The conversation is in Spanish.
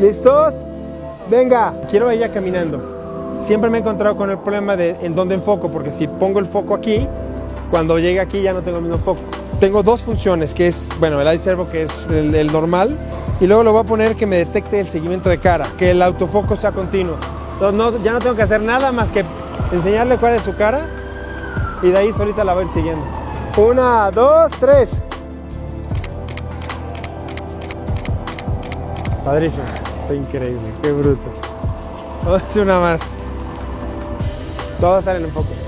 ¿Listos? Venga. Quiero ella caminando. Siempre me he encontrado con el problema de en dónde enfoco, porque si pongo el foco aquí, cuando llegue aquí ya no tengo el mismo foco. Tengo dos funciones, que es, bueno, el iServo que es el, normal, y luego lo voy a poner que me detecte el seguimiento de cara, que el autofoco sea continuo. Entonces ya no tengo que hacer nada más que enseñarle cuál es su cara y de ahí solita la voy a ir siguiendo. Una, dos, tres. Padrísimo, está increíble, qué bruto. Vamos una más. Todos salen un poco.